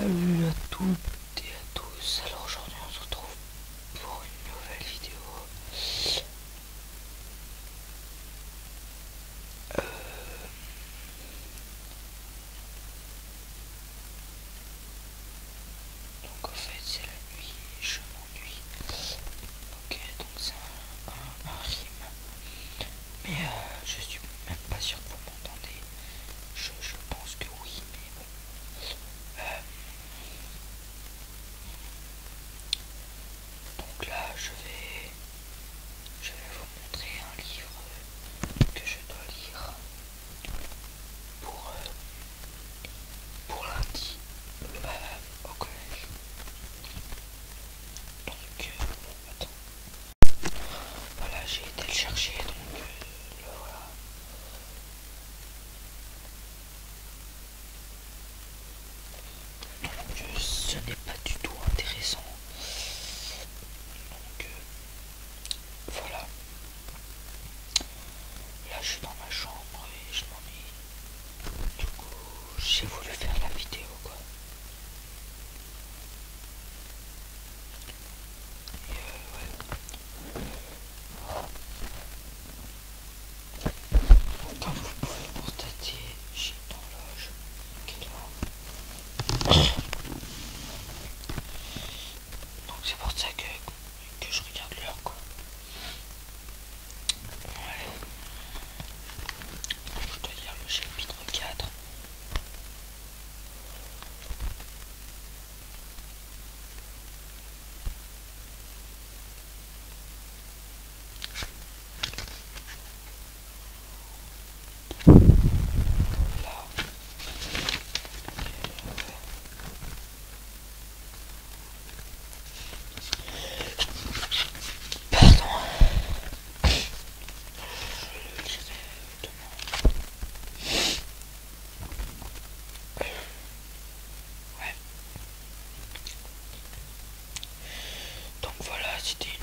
Salut à toutes et à tous. Alors aujourd'hui on se retrouve pour une nouvelle vidéo. Euh, donc en fait c'est la nuit, je m'ennuie. Ok donc c'est un, rime. Mais euh, je suis même pas sûr que vous m'entendez. Je, je pense que oui mais bon. Euh, donc là, je vais, je vais vous montrer un livre que je dois lire pour, euh, pour lundi euh, au collège. Donc, attends. Voilà, j'ai été le chercher, donc le voilà. Donc euh, ce n'est pas du tout intéressant. Donc euh, voilà. Là je suis dans ma chambre et je m'ennuie. Du coup j'ai voulu faire la vidéo quoi. Et euh, ouais. Comme vous pouvez le constater, j'ai une horloge qui est là. Donc c'est pour ça que, que je regarde l'heure quoi. Je dois lire le chapitre 4. HD